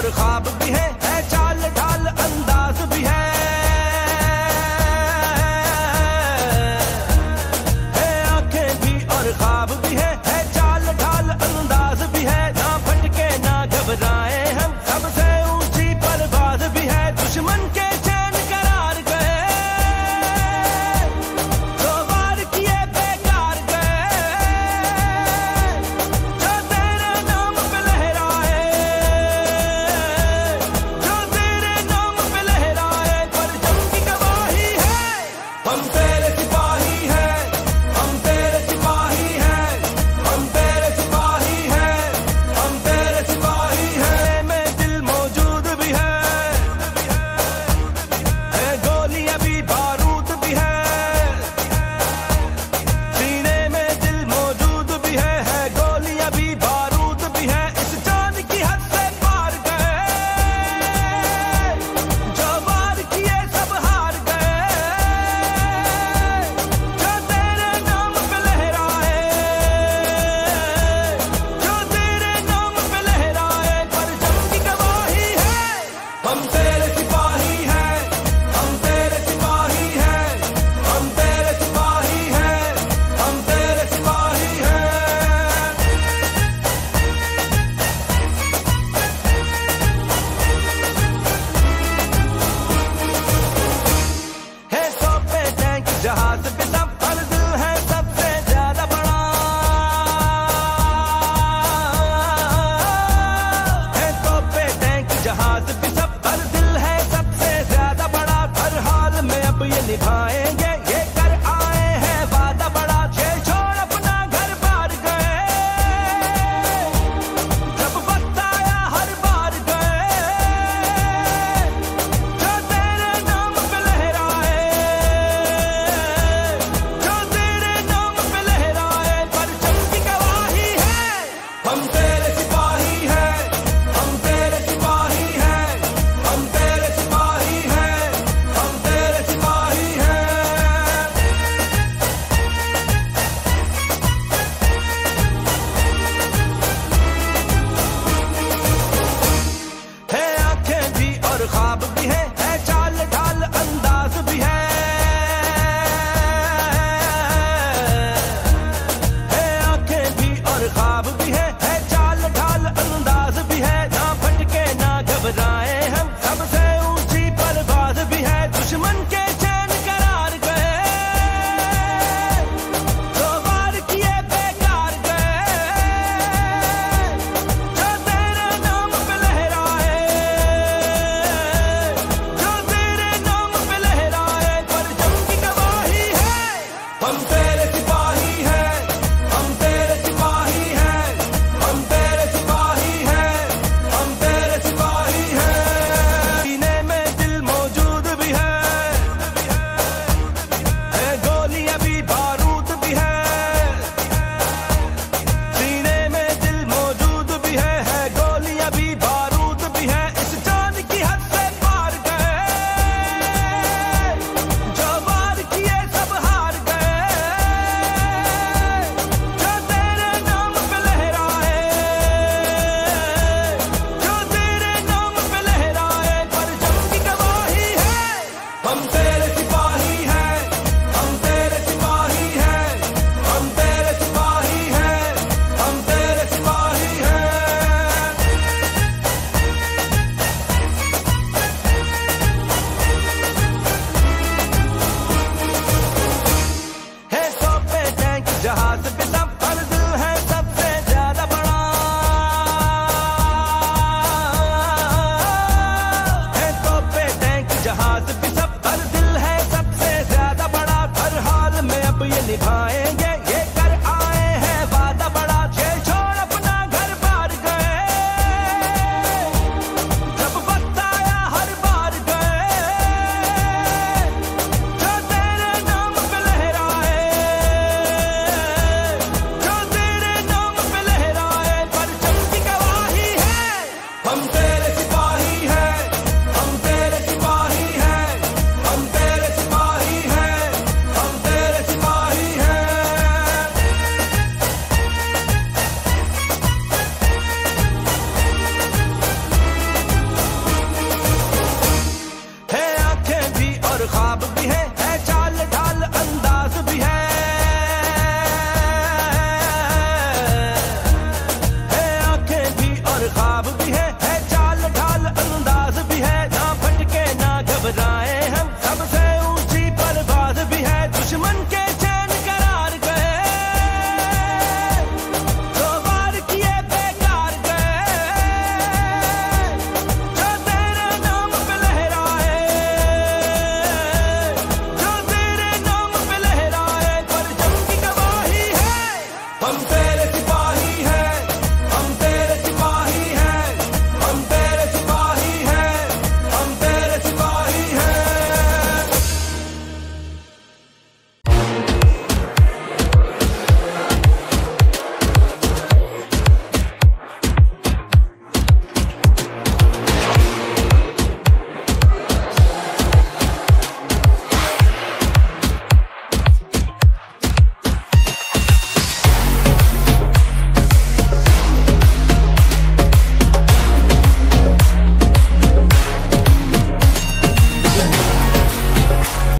और ख्वाब भी है, है चाल ढाल अंदर